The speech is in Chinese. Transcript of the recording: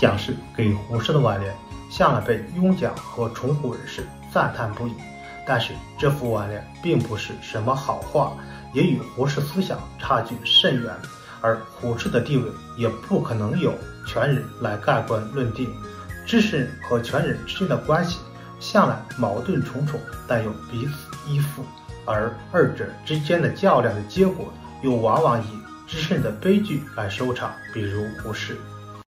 蒋氏给胡适的挽联向来被拥蒋和崇胡人士赞叹不已但是这幅挽联并不是什么好话也与胡适思想差距甚远而胡适的地位也不可能有全人来盖棺论定知识人和全人之间的关系向来矛盾重重但又彼此依附而二者之间的较量的结果又往往以知识的悲剧来收场比如胡适。